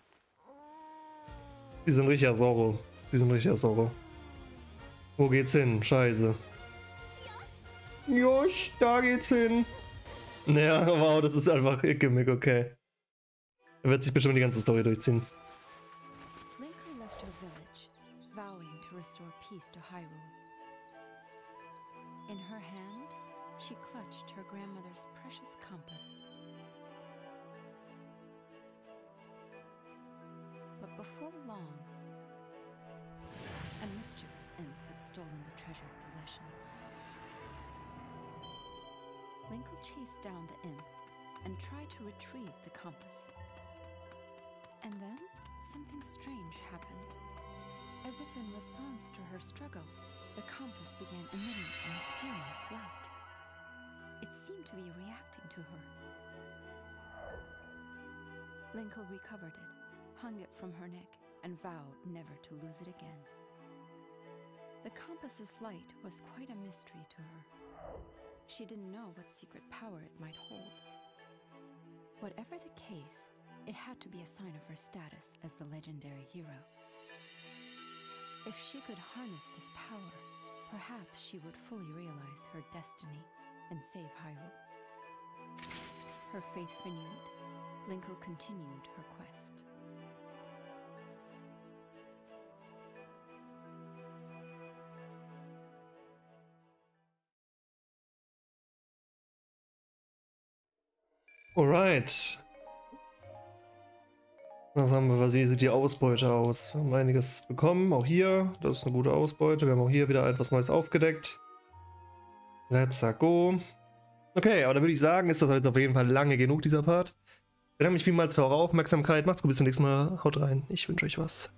Die sind richtiger Zorro. Die sind richtiger Zorro. Wo geht's hin? Scheiße. Josh, da geht's hin. Naja, wow, das ist einfach ihr Gimmick, okay. Er wird sich bestimmt die ganze Story durchziehen. Lincoln left her village, vowing to restore peace to Hyrule. In her hand, she clutched her grandmother's precious compass. But before long, a mischievous imp had stolen the treasured possession. Linkle chased down the imp and tried to retrieve the compass. And then something strange happened. As if in response to her struggle, the compass began emitting a mysterious light. It seemed to be reacting to her. Linkle recovered it, hung it from her neck, and vowed never to lose it again. The compass's light was quite a mystery to her. She didn't know what secret power it might hold. Whatever the case, it had to be a sign of her status as the legendary hero. If she could harness this power, perhaps she would fully realize her destiny and save Hyrule. Her faith renewed, Linkle continued her quest. Alright. Was haben wir? Wie sieht die Ausbeute aus? Wir haben einiges bekommen. Auch hier. Das ist eine gute Ausbeute. Wir haben auch hier wieder etwas Neues aufgedeckt. Let's go. Okay, aber dann würde ich sagen, ist das jetzt auf jeden Fall lange genug, dieser Part. Ich bedanke mich vielmals für eure Aufmerksamkeit. Macht's gut, bis zum nächsten Mal. Haut rein. Ich wünsche euch was.